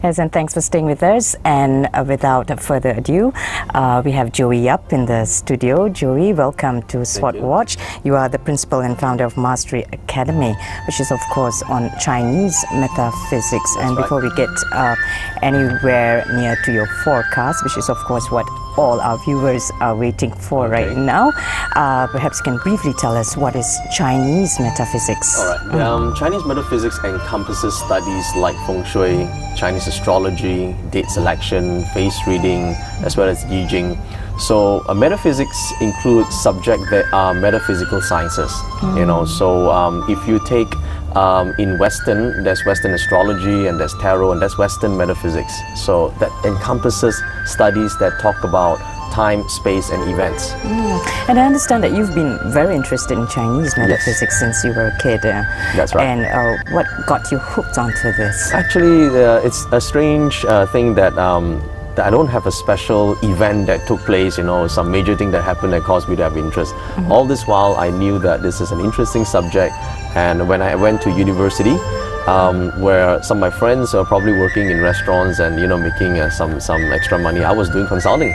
Yes, and thanks for staying with us. And uh, without further ado, uh, we have Joey Yap in the studio. Joey, welcome to Sword you. Watch. You are the principal and founder of Mastery Academy, which is, of course, on Chinese metaphysics. and right. before we get uh, anywhere near to your forecast, which is, of course, what all our viewers are waiting for right now, uh, perhaps you can briefly tell us what is Chinese metaphysics. All right. Um, Chinese metaphysics encompasses studies like feng shui, Chinese astrology, date selection, face reading, as well as I Ching. So uh, metaphysics includes subjects that are metaphysical sciences. You know, so um, if you take um, in Western, there's Western astrology and there's tarot and there's Western metaphysics. So that encompasses studies that talk about time, space, and events. And I understand that you've been very interested in Chinese metaphysics since you were a kid. uh, That's right. And uh, what got you hooked onto this? Actually, uh, it's a strange uh, thing that, um, that I don't have a special event that took place, you know, some major thing that happened that caused me to have interest. All this while, I knew that this is an interesting subject, and when I went to university, um, where some of my friends are probably working in restaurants and you know making uh, some some extra money, I was doing consulting,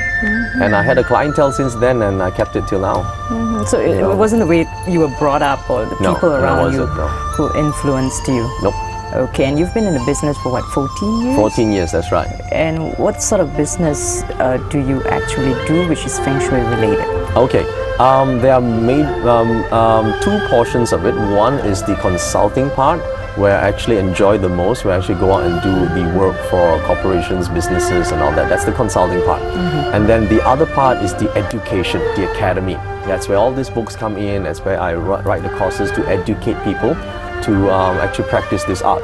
and I had a clientele since then, and I kept it till now. Mhm. So it, it wasn't the way you were brought up or the people no, around you no. who influenced you? Nope, Okay, and you've been in the business for what, 14 years? 14 years. That's right. And what sort of business uh, do you actually do which is feng shui related? Okay. Um, there are made um, um, two portions of it. One is the consulting part, where I actually enjoy the most, where I actually go out and do the work for corporations, businesses, and all that. That's the consulting part. And then the other part is the education, the academy. That's where all these books come in. That's where I write the courses to educate people to um, actually practice this art.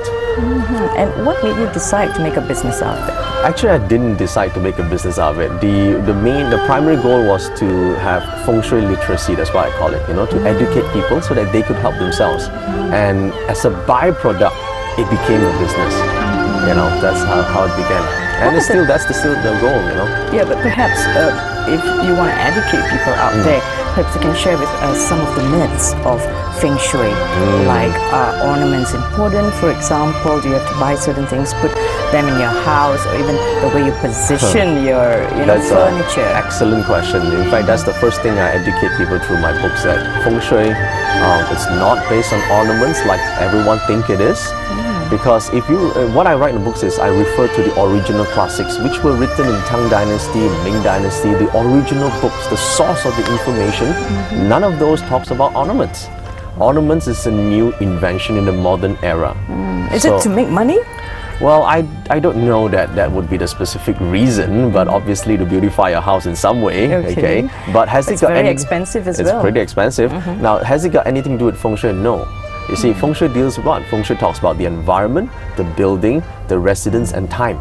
And what made you decide to make a business out of it? Actually, I didn't decide to make a business out of it. The the main, the primary goal was to have feng shui literacy. That's what I call it. You know, to educate people so that they could help themselves. And as a byproduct, it became a business. You know, that's how, how it began. And it's still that's the, still the goal. You know. Yeah, but perhaps uh, if you want to educate people out Mm. there, perhaps you can share with us some of the myths of feng shui. Mm. Like, are ornaments important? For example, do you have to buy certain things, put them in your house, or even the way you position your you know, That's furniture? excellent question. In fact, that's the first thing I educate people through my books that feng shui, um, it's not based on ornaments like everyone think it is. Because if you, uh, what I write in the books is I refer to the original classics, which were written in Tang Dynasty, Ming Dynasty, the original books, the source of the information. None of those talks about ornaments. Ornaments is a new invention in the modern era. Is So- it to make money? well, I, I don't know that that would be the specific reason, but obviously to beautify your house in some way. Okay. But has It's it got very any? expensive as it's well. Mm-hmm. pretty expensive. Now, has it got anything to do with feng shui? No. You see, feng shui deals with what? Feng shui talks about the environment, the building, the residence, and time.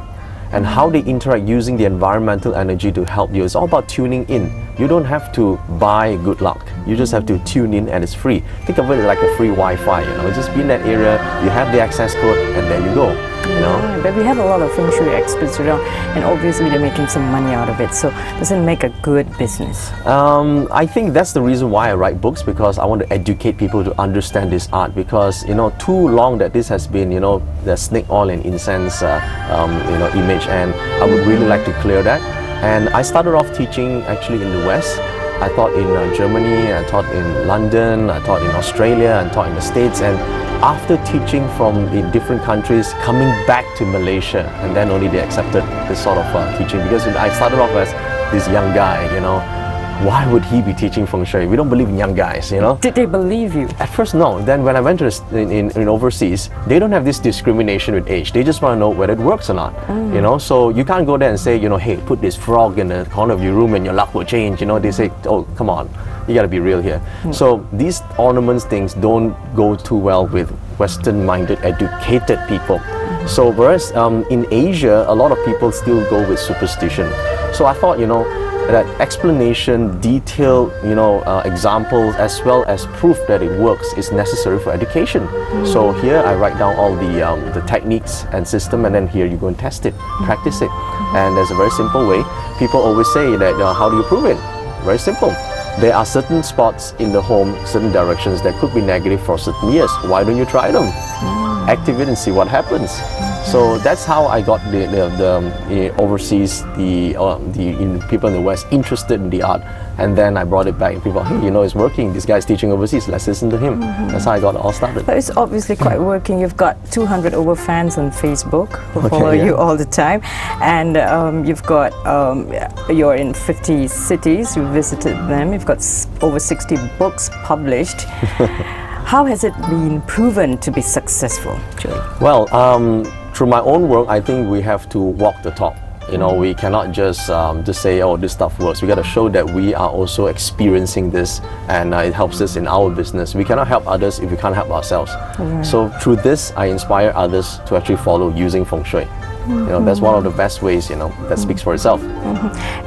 And how they interact using the environmental energy to help you. It's all about tuning in. You don't have to buy good luck. You just have to tune in and it's free. Think of it like a free Wi-Fi, you know. Just be in that area, you have the access code, and there you go. You know? Yeah, but we have a lot of feng shui experts around, and obviously they're making some money out of it. So does it make a good business? Um, I think that's the reason why I write books because I want to educate people to understand this art. Because you know, too long that this has been, you know, the snake oil and incense, uh, um, you know, image, and I would really like to clear that. And I started off teaching actually in the West. I taught in uh, Germany, I taught in London, I taught in Australia, I taught in the States. And after teaching from in different countries, coming back to Malaysia, and then only they accepted this sort of uh, teaching because I started off as this young guy, you know. Why would he be teaching feng shui? We don't believe in young guys, you know. Did they believe you? At first, no. Then when I went to the, in, in, in overseas, they don't have this discrimination with age. They just want to know whether it works or not. You know, so you can't go there and say, you know, hey, put this frog in the corner of your room and your luck will change. You know, they say, oh, come on, you got to be real here. So these ornaments things don't go too well with Western-minded, educated people. So whereas um, in Asia, a lot of people still go with superstition. So I thought, you know, that explanation, detailed, you know, uh, examples, as well as proof that it works, is necessary for education. So here I write down all the um, the techniques and system, and then here you go and test it, practice it, and there's a very simple way. People always say that, uh, how do you prove it? Very simple. There are certain spots in the home, certain directions that could be negative for certain years. Why don't you try them? activate and see what happens. So that's how I got the, the, the eh, overseas, the, uh, the in, people in the West interested in the art. And then I brought it back. and People, hey, you know, it's working. This guy's teaching overseas. Let's listen to him. That's how I got it all started. But it's obviously quite working. You've got 200 over fans on Facebook who Okay, follow yeah. you all the time, and um, you've got um, you're in 50 cities. You've visited them. You've got over 60 books published. How has it been proven to be successful, Joey? Well, um, through my own work, I think we have to walk the talk. You know, we cannot just um, just say, "Oh, this stuff works." We got to show that we are also experiencing this, and uh, it helps us in our business. We cannot help others if we can't help ourselves. So through this, I inspire others to actually follow using feng shui. You know, that's one of the best ways. You know, that speaks for itself.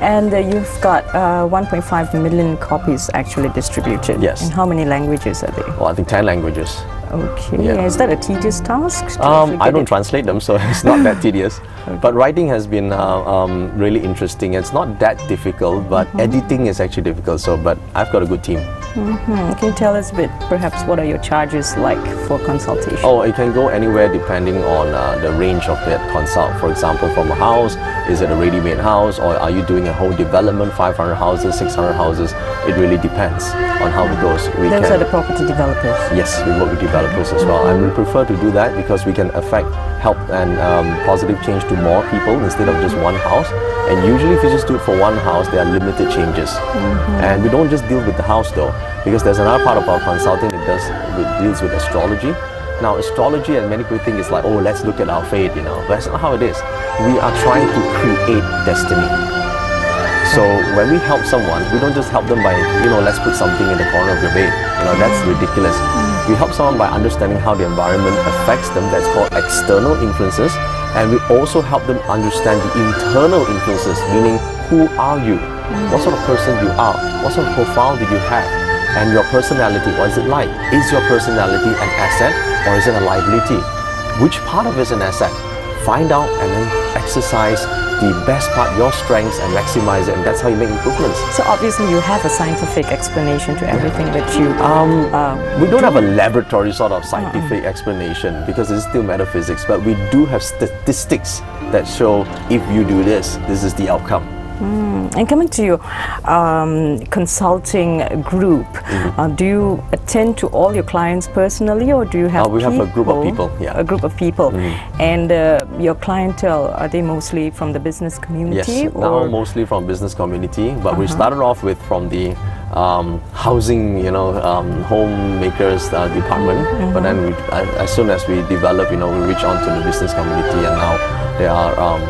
And uh, you've got uh, 1.5 million copies actually distributed. Yes. In how many languages are they? Well, I think ten languages. Okay. Yeah. Is that a tedious task? Um, I don't it? translate them, so it's not that tedious. But writing has been uh, um, really interesting. It's not that difficult, but Mm-hmm. editing is actually difficult. So, but I've got a good team. Hmm, Can you tell us a bit, perhaps, what are your charges like for consultation? Oh, it can go anywhere depending on uh, the range of that consult. For example, from a house, is it a ready-made house, or are you doing a whole development, 500 houses, 600 houses? It really depends on how it goes. We Those can, are the property developers. Yes, we work with developers as well, and we prefer to do that because we can affect, help, and um, positive change to more people instead of just one house. And usually, if you just do it for one house, there are limited changes. And we don't just deal with the house though, because there's another part of our consulting that does deals with astrology. Now, astrology, and many people think it's like, oh, let's look at our fate, you know. But that's not how it is. We are trying to create destiny. So when we help someone, we don't just help them by, you know, let's put something in the corner of your bed. You know, that's ridiculous. We help someone by understanding how the environment affects them. That's called external influences. And we also help them understand the internal influences, meaning who are you? What sort of person you are? What sort of profile do you have? And your personality, what is it like? Is your personality an asset or is it a liability? Which part of it is an asset? Find out and then exercise the best part, your strengths, and maximize it. And that's how you make improvements. So obviously you have a scientific explanation to everything that you. Um, uh, we don't have a laboratory sort of scientific explanation because it's still metaphysics, but we do have statistics that show if you do this, this is the outcome. And coming to your um, consulting group, Mm-hmm. uh, do you attend to all your clients personally, or do you have? Uh, we have a group of people, yeah. A group of people, and uh, your clientele are they mostly from the business community? Yes, community, now mostly from business community, but we started off with from the um, housing, you know, um, homemakers uh, department. But then we, as, as soon as we develop, you know, we reach on to the business community, and now there are um,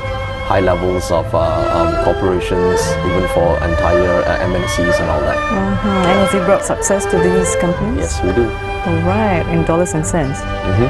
high levels of uh, um, corporations, even for entire uh, MNCs and all that. Mhm. and have you brought success to these companies? Yes, we do. All right, in dollars and cents. Mm-hmm.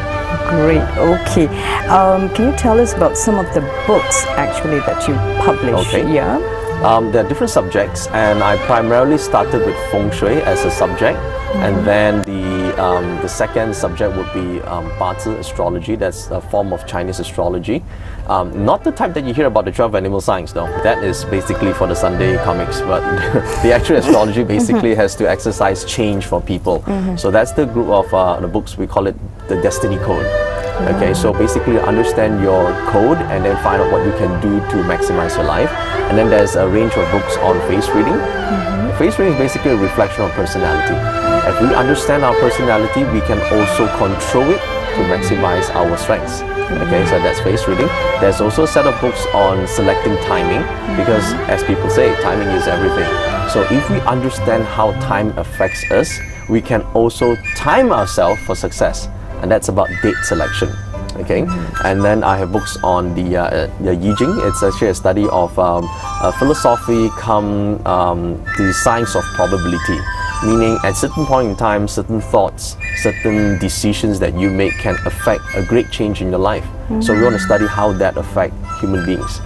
Great. Okay. Um, can you tell us about some of the books actually that you publish? Okay. Yeah. Um, there are different subjects, and I primarily started with feng shui as a subject, and then the um, the second subject would be um, Bazi astrology. That's a form of Chinese astrology, um, not the type that you hear about the twelve animal signs. though. that is basically for the Sunday comics. But the actual astrology basically has to exercise change for people. So that's the group of uh, the books we call it the Destiny Code. Okay, so basically understand your code and then find out what you can do to maximize your life. And then there's a range of books on face reading. Mm-hmm. Face reading is basically a reflection of personality. If we understand our personality, we can also control it to maximize our strengths. Okay, so that's face reading. There's also a set of books on selecting timing because, mm-hmm. as people say, timing is everything. So if we understand how time affects us, we can also time ourselves for success and that's about date selection. Okay, and then I have books on the uh, uh, the Yi Jing. It's actually a study of um, uh, philosophy come um, the science of probability, meaning at certain point in time, certain thoughts, certain decisions that you make can affect a great change in your life. So we want to study how that affect human beings.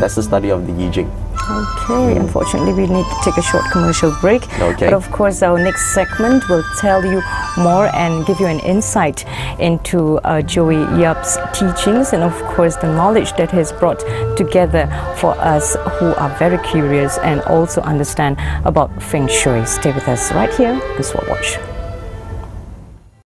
That's the study of the Yi Jing. Okay, unfortunately, we need to take a short commercial break. Okay. But of course, our next segment will tell you more and give you an insight into uh, Joey Yap's teachings and, of course, the knowledge that he has brought together for us who are very curious and also understand about Feng Shui. Stay with us right here, the Sword Watch.